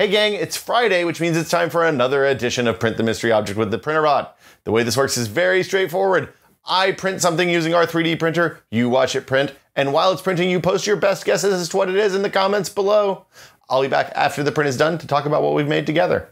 Hey gang, it's Friday, which means it's time for another edition of Print the Mystery Object with the Printrbot. The way this works is very straightforward. I print something using our 3D printer, you watch it print, and while it's printing, you post your best guesses as to what it is in the comments below. I'll be back after the print is done to talk about what we've made together.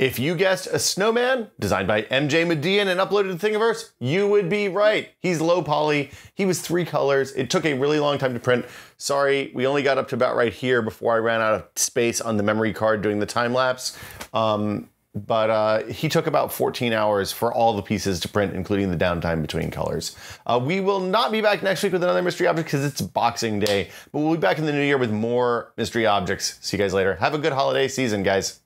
If you guessed a snowman designed by MJ Median and uploaded to Thingiverse, you would be right. He's low poly. He was three colors. It took a really long time to print. Sorry, we only got up to about right here before I ran out of space on the memory card doing the time lapse. Um, but uh, he took about 14 hours for all the pieces to print, including the downtime between colors. Uh, we will not be back next week with another mystery object because it's Boxing Day, but we'll be back in the new year with more mystery objects. See you guys later. Have a good holiday season, guys.